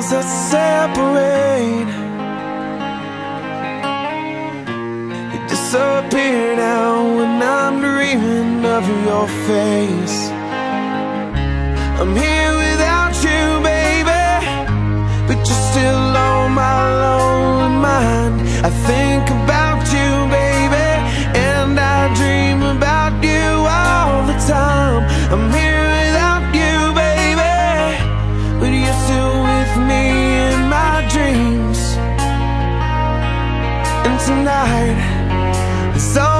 walls that separate. You disappear now when I'm dreaming of your face. I'm here without you, baby But you're still tonight. It's all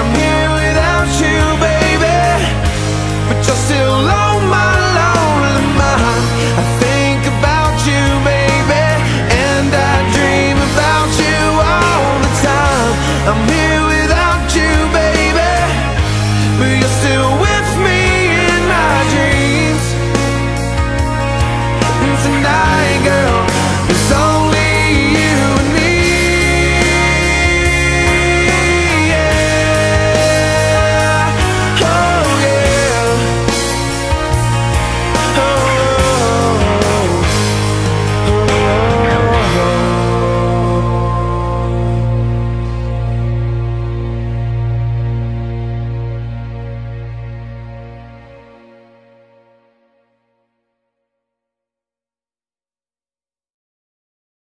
I'm here.